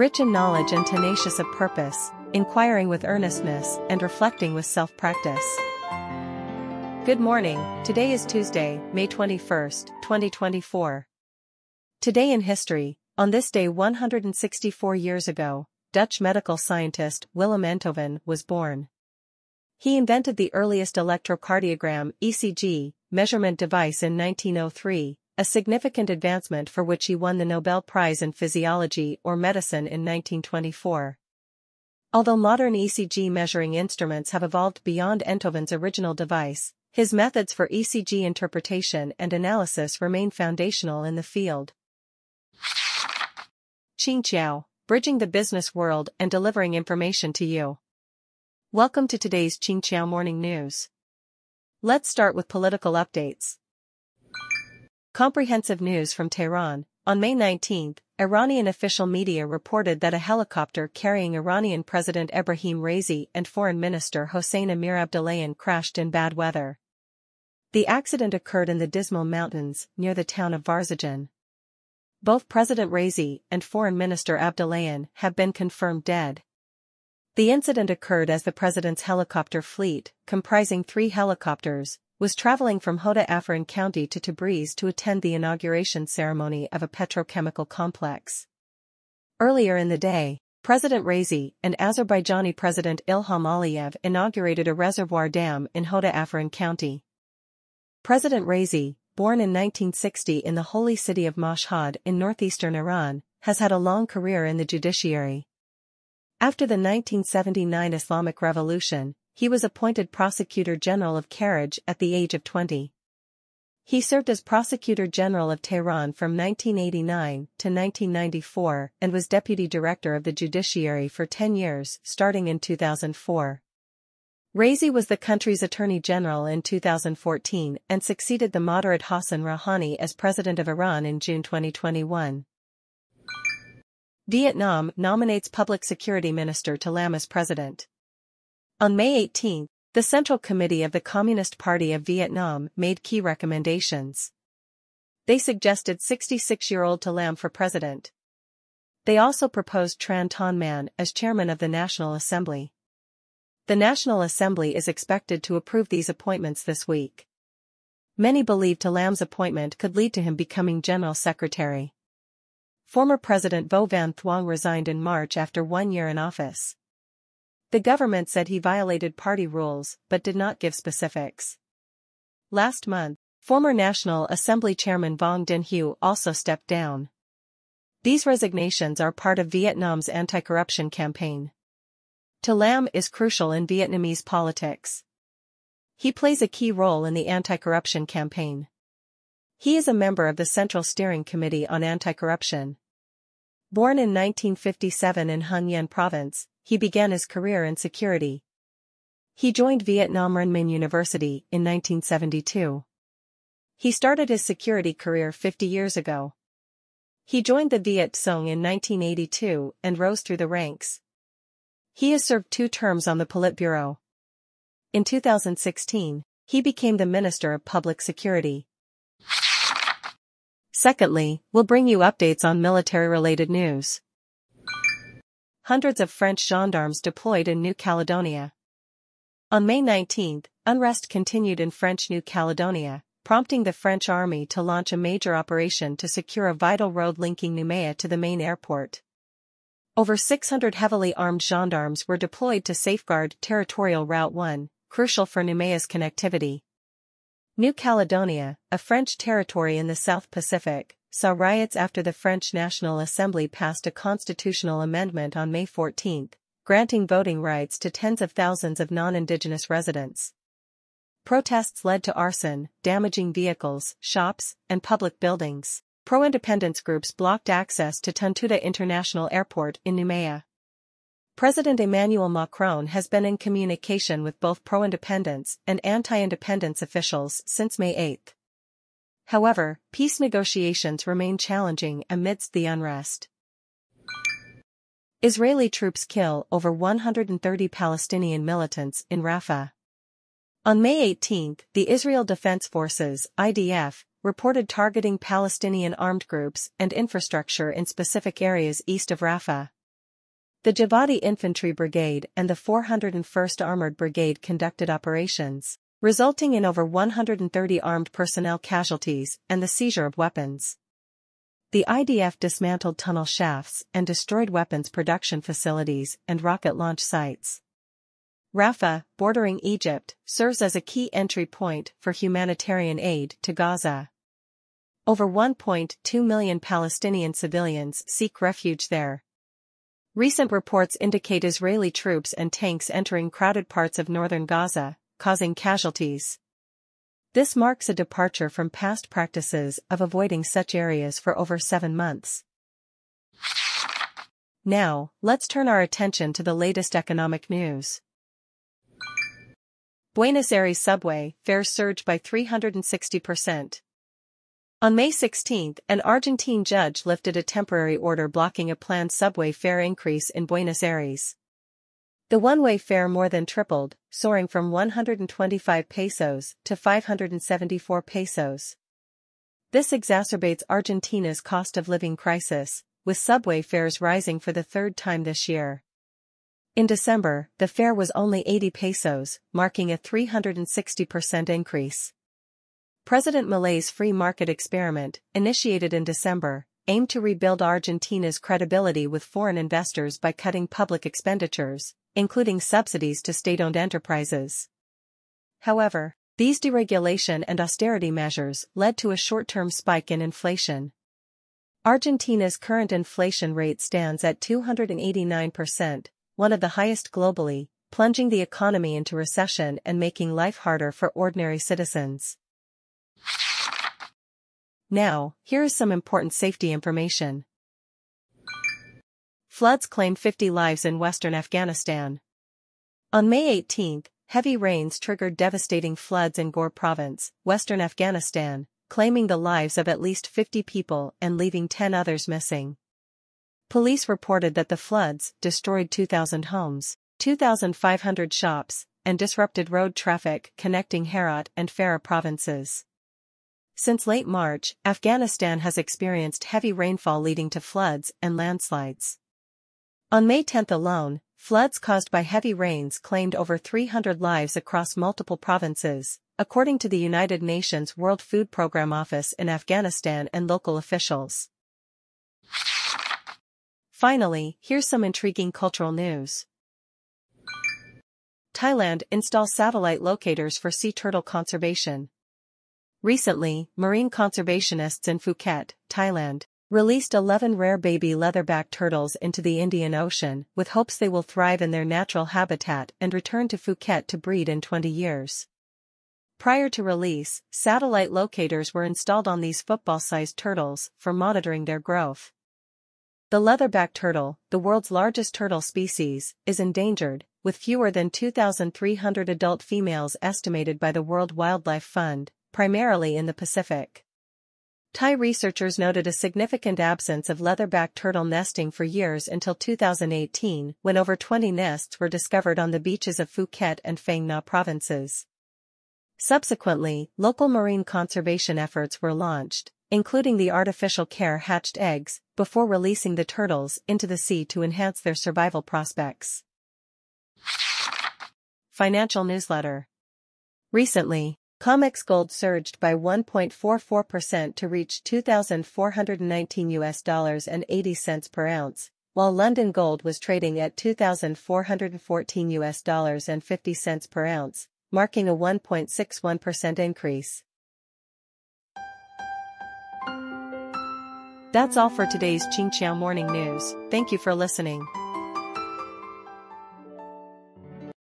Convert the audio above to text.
Rich in knowledge and tenacious of purpose, inquiring with earnestness and reflecting with self-practice. Good morning, today is Tuesday, May 21st, 2024. Today in history, on this day 164 years ago, Dutch medical scientist Willem Einthoven was born. He invented the earliest electrocardiogram ECG measurement device in 1903, a significant advancement for which he won the Nobel Prize in Physiology or Medicine in 1924. Although modern ECG measuring instruments have evolved beyond Einthoven's original device, his methods for ECG interpretation and analysis remain foundational in the field. Qingqiao, bridging the business world and delivering information to you. Welcome to today's Qingqiao Morning News. Let's start with political updates. Comprehensive news from Tehran. On May 19, Iranian official media reported that a helicopter carrying Iranian President Ebrahim Raisi and Foreign Minister Hossein Amir Abdollahian crashed in bad weather. The accident occurred in the Dizmar Mountains, near the town of Varzajan. Both President Raisi and Foreign Minister Abdollahian have been confirmed dead. The incident occurred as the president's helicopter fleet, comprising three helicopters, was traveling from Khoda Afarin County to Tabriz to attend the inauguration ceremony of a petrochemical complex. Earlier in the day, President Raisi and Azerbaijani President Ilham Aliyev inaugurated a reservoir dam in Khoda Afarin County. President Raisi, born in 1960 in the holy city of Mashhad in northeastern Iran, has had a long career in the judiciary. After the 1979 Islamic Revolution, he was appointed Prosecutor General of Karaj at the age of 20. He served as Prosecutor General of Tehran from 1989 to 1994 and was Deputy Director of the Judiciary for 10 years, starting in 2004. Raisi was the country's Attorney General in 2014 and succeeded the moderate Hassan Rouhani as President of Iran in June 2021. Vietnam nominates Public Security Minister To Lam as president. On May 18, the Central Committee of the Communist Party of Vietnam made key recommendations. They suggested 66-year-old To Lam for president. They also proposed Tran Thanh Man as chairman of the National Assembly. The National Assembly is expected to approve these appointments this week. Many believe To Lam's appointment could lead to him becoming General Secretary. Former President Vo Van Thuong resigned in March after one year in office. The government said he violated party rules but did not give specifics. Last month, former National Assembly Chairman Vuong Dinh Hue also stepped down. These resignations are part of Vietnam's anti-corruption campaign. To Lam is crucial in Vietnamese politics. He plays a key role in the anti-corruption campaign. He is a member of the Central Steering Committee on Anti-Corruption. Born in 1957 in Hung Yen Province, he began his career in security. He joined Vietnam Nguyen Minh University in 1972. He started his security career 50 years ago. He joined the Viet Cong in 1982 and rose through the ranks. He has served two terms on the Politburo. In 2016, he became the Minister of Public Security. Secondly, we'll bring you updates on military-related news. Hundreds of French gendarmes deployed in New Caledonia. On May 19, unrest continued in French New Caledonia, prompting the French army to launch a major operation to secure a vital road linking Nouméa to the main airport. Over 600 heavily armed gendarmes were deployed to safeguard Territorial Route 1, crucial for Nouméa's connectivity. New Caledonia, a French territory in the South Pacific, saw riots after the French National Assembly passed a constitutional amendment on May 14, granting voting rights to tens of thousands of non-indigenous residents. Protests led to arson, damaging vehicles, shops, and public buildings. Pro-independence groups blocked access to Tontouta International Airport in Nouméa. President Emmanuel Macron has been in communication with both pro-independence and anti-independence officials since May 8. However, peace negotiations remain challenging amidst the unrest. Israeli troops kill over 130 Palestinian militants in Rafah. On May 18, the Israel Defense Forces, IDF, reported targeting Palestinian armed groups and infrastructure in specific areas east of Rafah. The Givati Infantry Brigade and the 401st Armored Brigade conducted operations, resulting in over 130 armed personnel casualties and the seizure of weapons. The IDF dismantled tunnel shafts and destroyed weapons production facilities and rocket launch sites. Rafah, bordering Egypt, serves as a key entry point for humanitarian aid to Gaza. Over 1.2 million Palestinian civilians seek refuge there. Recent reports indicate Israeli troops and tanks entering crowded parts of northern Gaza, causing casualties. This marks a departure from past practices of avoiding such areas for over seven months. Now, let's turn our attention to the latest economic news. Buenos Aires subway fares surged by 360%. On May 16, an Argentine judge lifted a temporary order blocking a planned subway fare increase in Buenos Aires. The one-way fare more than tripled, soaring from 125 pesos to 574 pesos. This exacerbates Argentina's cost of living crisis, with subway fares rising for the third time this year. In December, the fare was only 80 pesos, marking a 360% increase. President Milei's free market experiment, initiated in December, aimed to rebuild Argentina's credibility with foreign investors by cutting public expenditures, including subsidies to state-owned enterprises. However, these deregulation and austerity measures led to a short-term spike in inflation. Argentina's current inflation rate stands at 289%, one of the highest globally, plunging the economy into recession and making life harder for ordinary citizens. Now, here is some important safety information. Floods claimed 50 lives in western Afghanistan. On May 18, heavy rains triggered devastating floods in Ghor province, western Afghanistan, claiming the lives of at least 50 people and leaving 10 others missing. Police reported that the floods destroyed 2,000 homes, 2,500 shops, and disrupted road traffic connecting Herat and Farah provinces. Since late March, Afghanistan has experienced heavy rainfall leading to floods and landslides. On May 10 alone, floods caused by heavy rains claimed over 300 lives across multiple provinces, according to the United Nations World Food Programme Office in Afghanistan and local officials. Finally, here's some intriguing cultural news. Thailand installs satellite locators for sea turtle conservation. Recently, marine conservationists in Phuket, Thailand, released 11 rare baby leatherback turtles into the Indian Ocean with hopes they will thrive in their natural habitat and return to Phuket to breed in 20 years. Prior to release, satellite locators were installed on these football-sized turtles for monitoring their growth. The leatherback turtle, the world's largest turtle species, is endangered, with fewer than 2,300 adult females estimated by the World Wildlife Fund, primarily in the Pacific. Thai researchers noted a significant absence of leatherback turtle nesting for years until 2018 when over 20 nests were discovered on the beaches of Phuket and Phang Nga provinces. Subsequently, local marine conservation efforts were launched, including the artificial care hatched eggs, before releasing the turtles into the sea to enhance their survival prospects. Financial Newsletter Recently, COMEX gold surged by 1.44% to reach 2,419 US dollars and 80 cents per ounce, while London gold was trading at 2,414 US dollars and 50 cents per ounce, marking a 1.61% increase. That's all for today's Qingqiao Morning News. Thank you for listening.